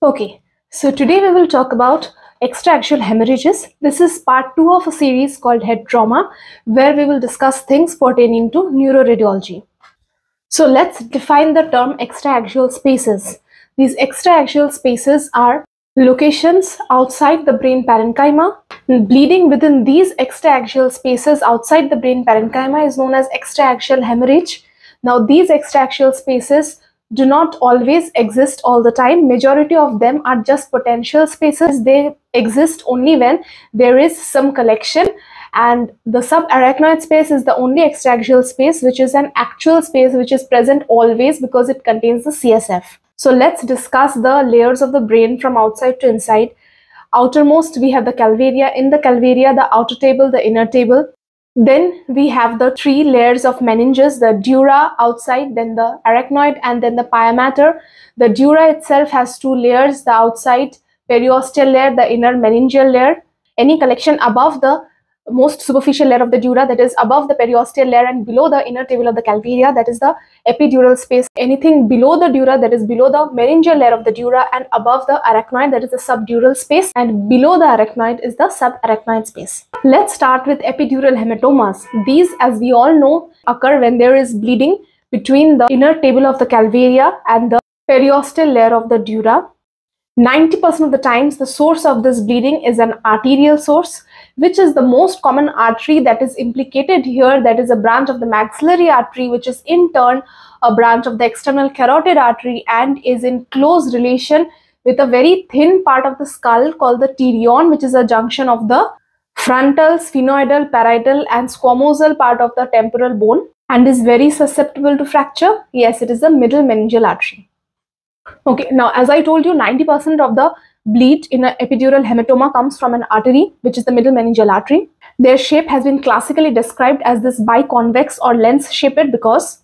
Okay, so today we will talk about extraaxial hemorrhages. This is part 2 of a series called Head Trauma, where we will discuss things pertaining to neuroradiology. So let's define the term extraaxial spaces. These extraaxial spaces are locations outside the brain parenchyma. Bleeding within these extraaxial spaces outside the brain parenchyma is known as extraaxial hemorrhage. Now these extraaxial spaces do not always exist all the time. Majority of them are just potential spaces. They exist only when there is some collection and the subarachnoid space is the only extraaxial space which is an actual space which is present always because it contains the CSF. So let's discuss the layers of the brain from outside to inside. Outermost we have the calvaria. In the calvaria the outer table, the inner table. Then we have the three layers of meninges, the dura outside, then the arachnoid, and then the pia mater. The dura itself has two layers, the outside periosteal layer, the inner meningeal layer. Any collection above the most superficial layer of the dura that is above the periosteal layer and below the inner table of the calvaria that is the epidural space. Anything below the dura that is below the meningeal layer of the dura and above the arachnoid that is the subdural space. And below the arachnoid is the subarachnoid space. Let's start with epidural hematomas. These as we all know occur when there is bleeding between the inner table of the calvaria and the periosteal layer of the dura. 90% of the times the source of this bleeding is an arterial source which is the most common artery that is implicated here that is a branch of the maxillary artery which is in turn a branch of the external carotid artery and is in close relation with a very thin part of the skull called the pterion which is a junction of the frontal, sphenoidal, parietal and squamosal part of the temporal bone and is very susceptible to fracture. Yes, it is the middle meningeal artery. Okay, now as I told you, 90% of the bleed in an epidural hematoma comes from an artery, which is the middle meningeal artery. Their shape has been classically described as this biconvex or lens-shaped because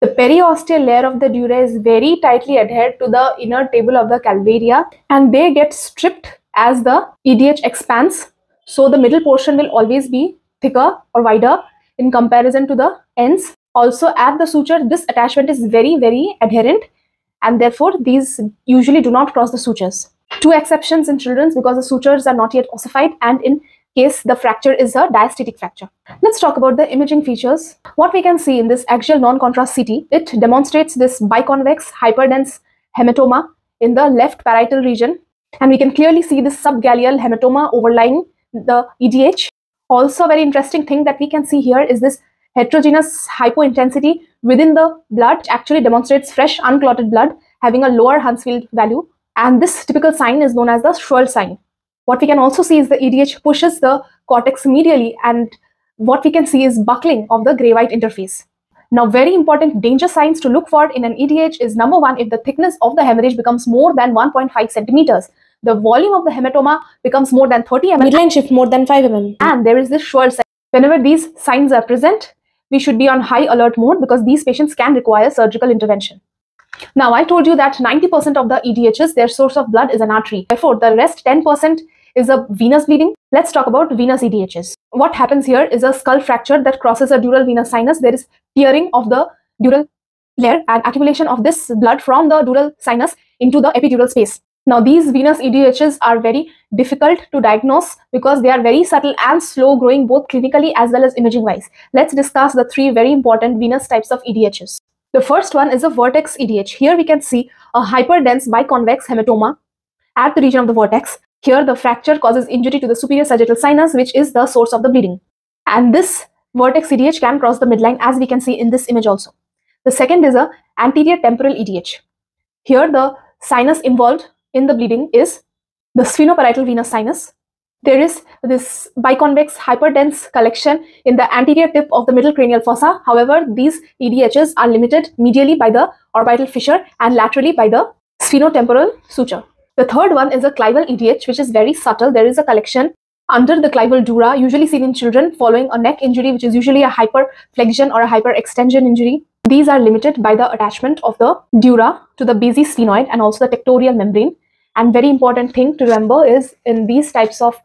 the periosteal layer of the dura is very tightly adhered to the inner table of the calvaria and they get stripped as the EDH expands. So the middle portion will always be thicker or wider in comparison to the ends. Also at the suture, this attachment is very, very adherent and therefore these usually do not cross the sutures. Two exceptions in children's because the sutures are not yet ossified and in case the fracture is a diastatic fracture. Let's talk about the imaging features. What we can see in this axial non-contrast CT, it demonstrates this biconvex hyperdense hematoma in the left parietal region and we can clearly see this subgaleal hematoma overlying the EDH. Also very interesting thing that we can see here is this heterogeneous hypointensity within the blood actually demonstrates fresh unclotted blood having a lower Hounsfield value and this typical sign is known as the swirl sign. What we can also see is the EDH pushes the cortex medially and what we can see is buckling of the gray-white interface. Now, very important danger signs to look for in an EDH is number one, if the thickness of the hemorrhage becomes more than 1.5 centimeters, the volume of the hematoma becomes more than 30 mm, midline shift more than 5 mm, and there is this swirl sign. Whenever these signs are present, we should be on high alert mode because these patients can require surgical intervention. Now, I told you that 90% of the EDHs, their source of blood is an artery. Therefore, the rest 10% is a venous bleeding. Let's talk about venous EDHs. What happens here is a skull fracture that crosses a dural venous sinus. There is tearing of the dural layer and accumulation of this blood from the dural sinus into the epidural space. Now, these venous EDHs are very difficult to diagnose because they are very subtle and slow growing both clinically as well as imaging wise. Let's discuss the three very important venous types of EDHs. The first one is a vertex EDH. Here we can see a hyperdense biconvex hematoma at the region of the vertex. Here the fracture causes injury to the superior sagittal sinus which is the source of the bleeding. And this vertex EDH can cross the midline as we can see in this image also. The second is a anterior temporal EDH. Here the sinus involved in the bleeding is the sphenoparietal venous sinus there is this biconvex hyperdense collection in the anterior tip of the middle cranial fossa. However, these EDHs are limited medially by the orbital fissure and laterally by the sphenotemporal suture. The third one is a clival EDH, which is very subtle. There is a collection under the clival dura, usually seen in children following a neck injury, which is usually a hyperflexion or a hyperextension injury. These are limited by the attachment of the dura to the basisphenoid and also the tectorial membrane. And very important thing to remember is in these types of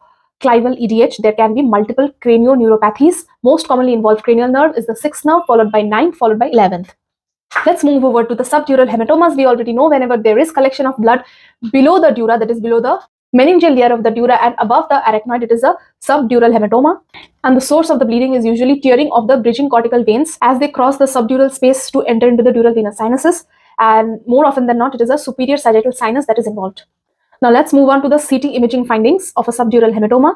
clival EDH, there can be multiple cranioneuropathies. Most commonly involved cranial nerve is the sixth nerve, followed by ninth, followed by eleventh. Let's move over to the subdural hematomas. We already know whenever there is collection of blood below the dura, that is below the meningeal layer of the dura and above the arachnoid, it is a subdural hematoma. And the source of the bleeding is usually tearing of the bridging cortical veins as they cross the subdural space to enter into the dural venous sinuses. And more often than not, it is a superior sagittal sinus that is involved. Now let's move on to the CT imaging findings of a subdural hematoma.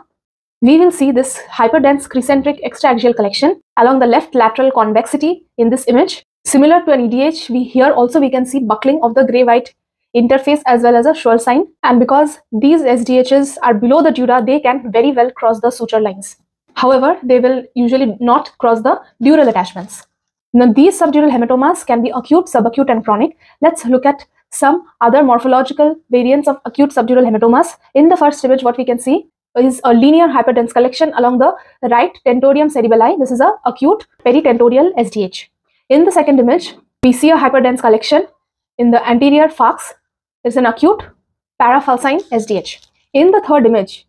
We will see this hyperdense crescentric extraaxial collection along the left lateral convexity in this image Similar to an EDH, we here also we can see buckling of the gray-white interface as well as a swirl sign. And because these SDHs are below the dura, they can very well cross the suture lines. However, they will usually not cross the dural attachments. Now, these subdural hematomas can be acute, subacute, and chronic. Let's look at some other morphological variants of acute subdural hematomas. In the first image, what we can see is a linear hyperdense collection along the right tentorium cerebelli. This is a acute peritentorial SDH. In the second image, we see a hyperdense collection in the anterior falx. It's an acute parafalcine SDH. In the third image,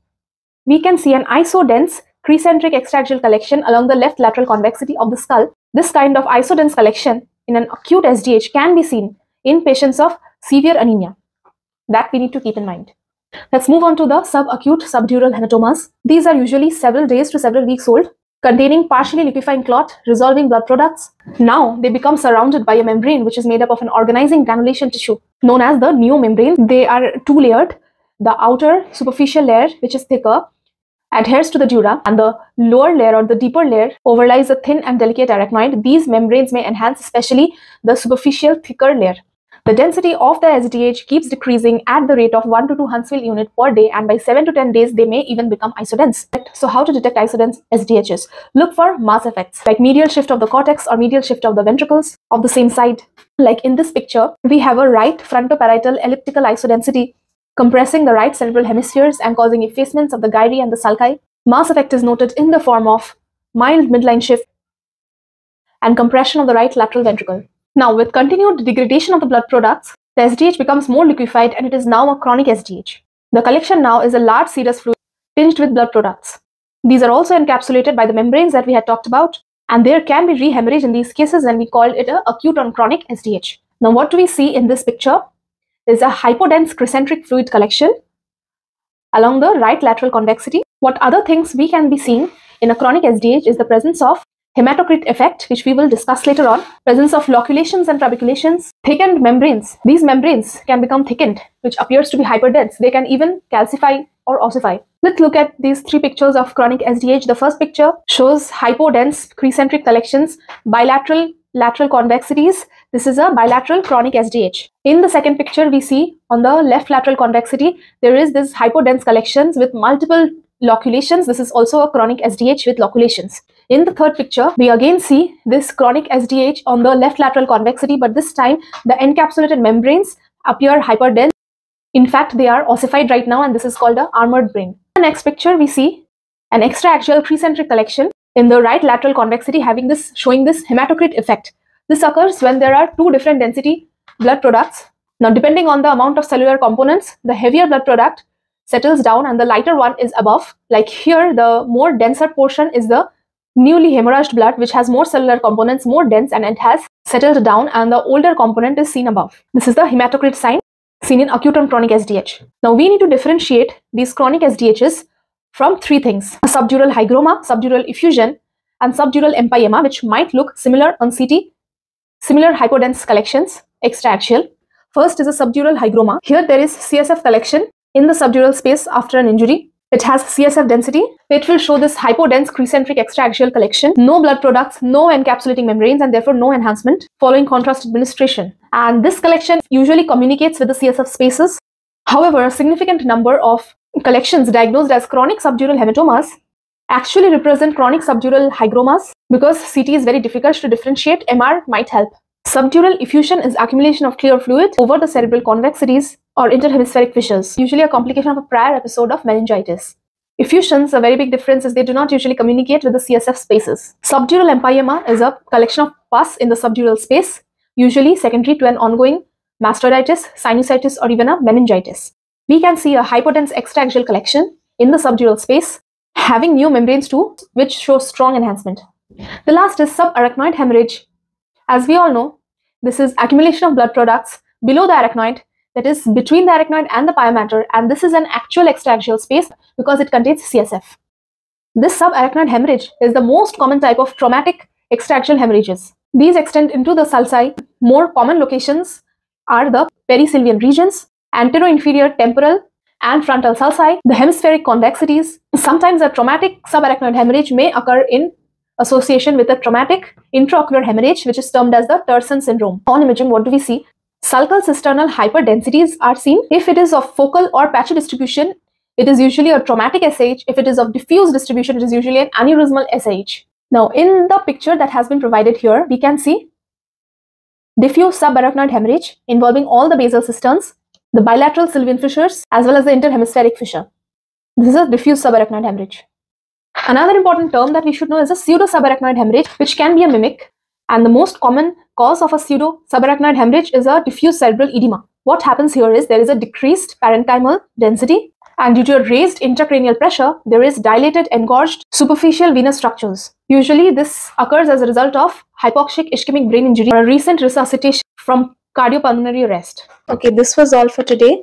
we can see an isodense crescentric extraaxial collection along the left lateral convexity of the skull. This kind of isodense collection in an acute SDH can be seen in patients of severe anemia. That we need to keep in mind. Let's move on to the subacute subdural hematomas. These are usually several days to several weeks old containing partially liquefying clot, resolving blood products. Now they become surrounded by a membrane which is made up of an organizing granulation tissue known as the neomembrane. They are two layered. The outer superficial layer, which is thicker, adheres to the dura and the lower layer or the deeper layer overlies a thin and delicate arachnoid. These membranes may enhance especially the superficial thicker layer. The density of the SDH keeps decreasing at the rate of 1 to 2 Hounsfield unit per day and by 7 to 10 days they may even become isodense. So how to detect isodense SDHs? Look for mass effects like medial shift of the cortex or medial shift of the ventricles of the same side. Like in this picture, we have a right frontoparietal elliptical isodensity compressing the right cerebral hemispheres and causing effacements of the gyri and the sulci. Mass effect is noted in the form of mild midline shift and compression of the right lateral ventricle. Now, with continued degradation of the blood products, the SDH becomes more liquefied and it is now a chronic SDH. The collection now is a large serous fluid tinged with blood products. These are also encapsulated by the membranes that we had talked about, and there can be rehemorrhage in these cases, and we call it a acute on chronic SDH. Now, what do we see in this picture is a hypodense crescentric fluid collection along the right lateral convexity. What other things we can be seeing in a chronic SDH is the presence of hematocrit effect, which we will discuss later on, presence of loculations and trabeculations, thickened membranes. These membranes can become thickened, which appears to be hyperdense. They can even calcify or ossify. Let's look at these three pictures of chronic SDH. The first picture shows hypodense crescentric collections, bilateral lateral convexities. This is a bilateral chronic SDH. In the second picture, we see on the left lateral convexity, there is this hypodense collections with multiple loculations. This is also a chronic SDH with loculations. In the third picture, we again see this chronic SDH on the left lateral convexity, but this time the encapsulated membranes appear hyperdense. In fact, they are ossified right now and this is called a armored brain. In the next picture, we see an extraaxial crescentric collection in the right lateral convexity having this showing this hematocrit effect. This occurs when there are two different density blood products. Now, depending on the amount of cellular components, the heavier blood product settles down and the lighter one is above. Like here, the more denser portion is the newly hemorrhaged blood, which has more cellular components, more dense, and it has settled down, and the older component is seen above. This is the hematocrit sign seen in acute and chronic SDH. Now, we need to differentiate these chronic SDHs from three things a subdural hygroma, subdural effusion, and subdural empyema, which might look similar on CT, similar hypodense collections, extraaxial. First is a subdural hygroma. Here there is CSF collection in the subdural space after an injury. It has CSF density. It will show this hypodense crescentric extraaxial collection. No blood products, no encapsulating membranes, and therefore no enhancement following contrast administration. And this collection usually communicates with the CSF spaces. However, a significant number of collections diagnosed as chronic subdural hematomas actually represent chronic subdural hygromas because CT is very difficult to differentiate. MR might help. Subdural effusion is accumulation of clear fluid over the cerebral convexities or interhemispheric fissures, usually a complication of a prior episode of meningitis. Effusions, a very big difference is they do not usually communicate with the CSF spaces. Subdural empyema is a collection of pus in the subdural space, usually secondary to an ongoing mastoiditis, sinusitis, or even a meningitis. We can see a hypodense extraaxial collection in the subdural space, having new membranes too, which shows strong enhancement. The last is subarachnoid hemorrhage, as we all know, This is accumulation of blood products below the arachnoid, that is between the arachnoid and the pia mater, and this is an actual extraaxial space because it contains CSF. This subarachnoid hemorrhage is the most common type of traumatic extraaxial hemorrhages. These extend into the sulci. More common locations are the perisylvian regions, antero-inferior temporal and frontal sulci, the hemispheric convexities. Sometimes a traumatic subarachnoid hemorrhage may occur in association with a traumatic intraocular hemorrhage, which is termed as the Terson syndrome. On imaging, what do we see? Sulcal cisternal hyperdensities are seen. If it is of focal or patchy distribution, it is usually a traumatic SH. If it is of diffuse distribution, it is usually an aneurysmal SH. Now, in the picture that has been provided here, we can see diffuse subarachnoid hemorrhage involving all the basal cisterns, the bilateral sylvian fissures, as well as the interhemispheric fissure. This is a diffuse subarachnoid hemorrhage. Another important term that we should know is a pseudo subarachnoid hemorrhage, which can be a mimic. And the most common cause of a pseudo subarachnoid hemorrhage is a diffuse cerebral edema. What happens here is there is a decreased parenchymal density and due to a raised intracranial pressure, there is dilated, engorged superficial venous structures. Usually, this occurs as a result of hypoxic ischemic brain injury or a recent resuscitation from cardiopulmonary arrest. Okay, this was all for today.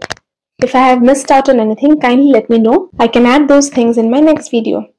If I have missed out on anything, kindly let me know. I can add those things in my next video.